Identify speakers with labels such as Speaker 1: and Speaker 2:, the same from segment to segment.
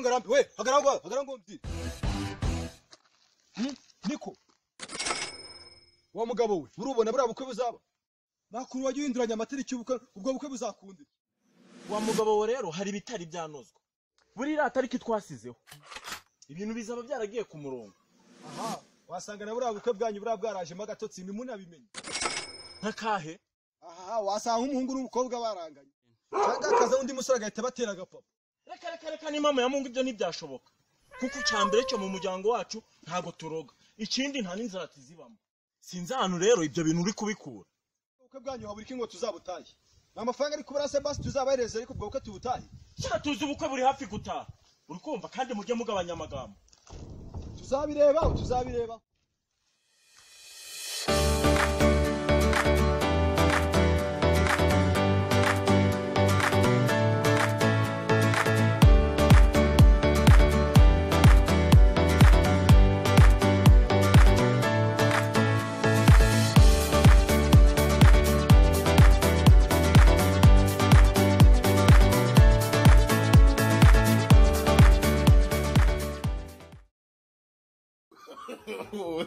Speaker 1: ngarambe we ngo mbyire Hmm? niko wa mugabo we urubona buriya bukwe buzaba. Nakuru wajya uhinduranya amatariki ubwo bukwe buzakunda iki?
Speaker 2: wa mugabo we rero hari ibitari byanozwa. Buriya tariki twasizeho. Ibintu bizaba byaragiye ku murongo.
Speaker 1: Aha wasanga na buriya bukwe bwanyu buriya bwarajemo agatotsi ntimunabimenye
Speaker 2: nk'akahe
Speaker 1: aha wasanga umuhungu n'umukobwa baranganye. Cyangwa akaza undi musore agahita batera agapapa.
Speaker 2: Reka reka reka ni mama ya mungu ibyo ntibyashoboka. Kuko icya mbere cyo mu muryango wacu ntago turoga. Ikindi nta n'inzara tuzibamo. Sinzi ahantu rero ibyo bintu uri kubikura.
Speaker 1: Ubukwe bwanyu wabura iki ngo tuzabutahe? Ni amafaranga ari kubura se basi tuzabahereza ariko ubwo bukwe tubutahe?
Speaker 2: Kera tuzi ubukwe buri hafi gutaha. Uri kumva? Kandi mujye mugabanya amagambo.
Speaker 1: Tuzabirebaho tuzabirebaho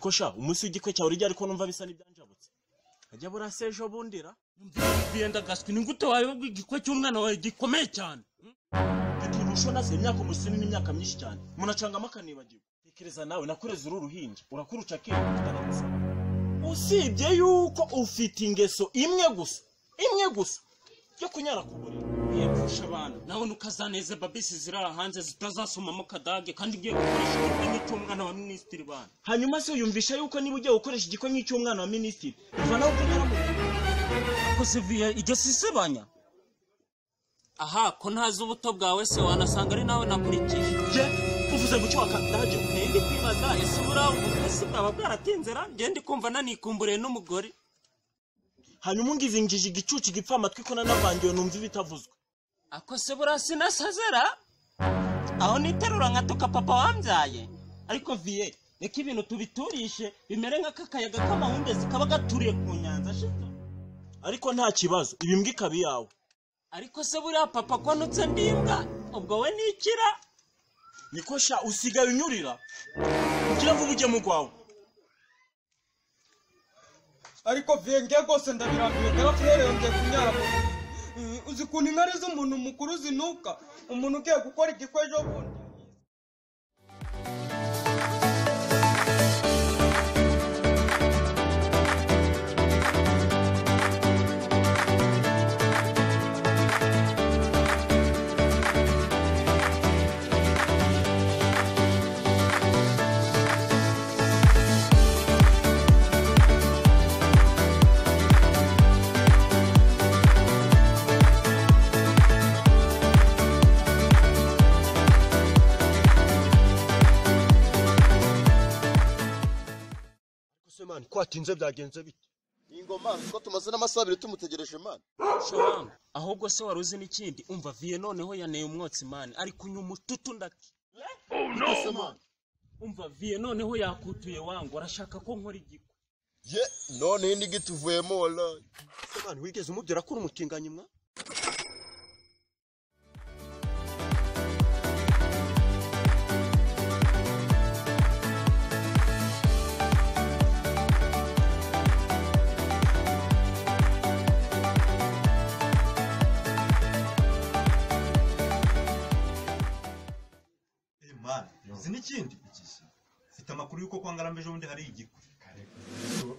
Speaker 2: Niko sha umunsi w'igikwe cyawe rijya ariko numva bisa n'ibyanjabutse. Ajya burase ejo bundira
Speaker 3: biyenda gaswi ni gute wayoba igikwe cy'umwana wawe gikomeye cyane?
Speaker 2: Biturusho naze imyaka umusini n'imyaka myinshi cyane. Munacangamo akanibagirwa tekereza nawe nakureze uru ruhinja. Urakuruca akiruka usibye yuko ufite ingeso imwe gusa imwe gusa yo kunyara ku buriri.
Speaker 3: Yepfusha abantu nawe nukazaneze babisi ziri aha hanze zitazasomamo kadage kandi ugiye gukoresha igikwe nk'icy'umwana wa minisitiri bana.
Speaker 2: Hanyuma se yumvisha yuko niba ugiye gukoresha igikwe nk'icy'umwana wa minisitiri biva nawe kunyara mu
Speaker 3: ako seviye iryo sisebanya aha ko ntazi ubuto bwawe se wanasanga ari nawe nakurikije
Speaker 2: je uvuze gucyo wakadage
Speaker 3: ndi kwibaza ese buriya ubukasi bwaba bwaratinze ra? Njye ndi kumva nanikumburiye n'umugore.
Speaker 2: Hanyuma ungize injiji igicucu gipfa amatwi ko nanavangiwe numva ibitavuzwe.
Speaker 3: Ako se buriya sinasazera aho niterura nkatuka papa wambyaye ariko viye reka ibintu tubiturishe bimere nk'akakayaga k'amahumbezi kaba gaturiye ku nyanza shito
Speaker 2: ariko nta kibazo ibimbwa ikaba iyawe
Speaker 3: ariko se buriya papa ko nutse ndimbwa ubwo we nikira?
Speaker 2: Niko sha usigaye unyurira. Ugira vuba ujye mu rwawe.
Speaker 4: Ariko venge rwose ndabirambiwe garafurere yongeye kunyara mu Mm, uzi ukuntu inkari z'umuntu mukuru zinuka umuntu ugiye gukora igikwe ejo bundi
Speaker 1: se mani ko watinze byagenze bite?
Speaker 5: Iyi ngoma ko tumaze n'amasaha abiri tumutegereje mani.
Speaker 3: shobanga ahubwo se wari uzi n'ikindi? Umva viye noneho yaneye umwotsi mani ari kunywa umututu ndaki
Speaker 5: mani.
Speaker 3: umva viye noneho yakutuye wangu. Arashaka ko nkora igikwe.
Speaker 5: Ye, none iyi nigi tuvuyemo wallahi.
Speaker 1: se mani wigeze umubwira ko uri umutinganyi mwa
Speaker 6: ufite amakuru y'uko kwa ngarambe ejo bundi hari igikwe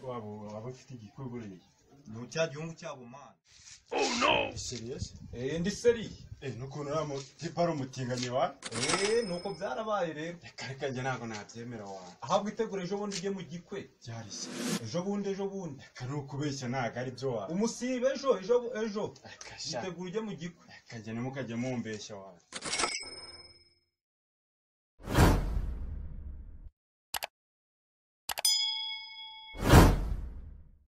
Speaker 7: waba waba ufite igikwe buriya.
Speaker 6: Ni cya gihungu cyabo
Speaker 7: serious?
Speaker 6: Eh ndi seri
Speaker 7: eh nukuntu uriya mutipe ari umutinganyi wa?
Speaker 6: Eh nuko byarabaye rero.
Speaker 7: Reka reka njye ntabwo nabyemera wa?
Speaker 6: Ahabwa itegura ejo bundi ujye mu gikwe.
Speaker 7: Byari se.
Speaker 6: Ejo bundi ejo bundi.
Speaker 7: Reka ni ukubeshya ntabwo ari byo wa?
Speaker 6: Umusibe ejo ejo ejo.
Speaker 7: Reka sha.
Speaker 6: Itegura ujye mu gikwe.
Speaker 7: Reka njye ntimukajye mumbeshya wa?